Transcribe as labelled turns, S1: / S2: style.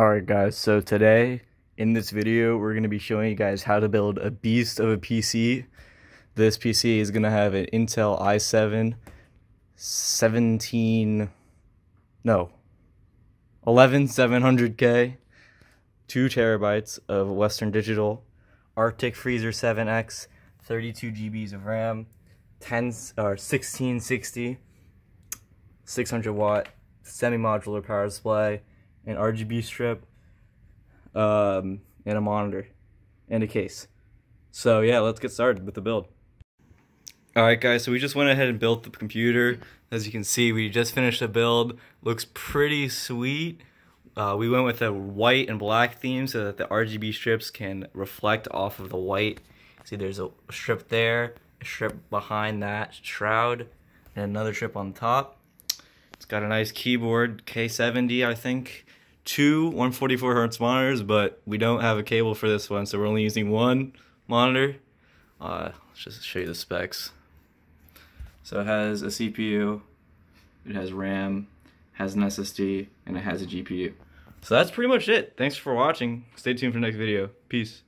S1: Alright guys, so today in this video we're going to be showing you guys how to build a beast of a PC. This PC is going to have an Intel i7 17 no 11700K 2 terabytes of Western Digital Arctic Freezer 7X 32 GBs of RAM 10 or 1660 600 watt semi-modular power display an RGB strip, um, and a monitor, and a case. So yeah, let's get started with the build. Alright guys, so we just went ahead and built the computer. As you can see, we just finished the build. Looks pretty sweet. Uh, we went with a white and black theme so that the RGB strips can reflect off of the white. See there's a strip there, a strip behind that shroud, and another strip on top. It's got a nice keyboard, K70 I think two 144 hertz monitors, but we don't have a cable for this one, so we're only using one monitor. Uh, let's just show you the specs. So it has a CPU, it has RAM, has an SSD, and it has a GPU. So that's pretty much it. Thanks for watching. Stay tuned for the next video. Peace.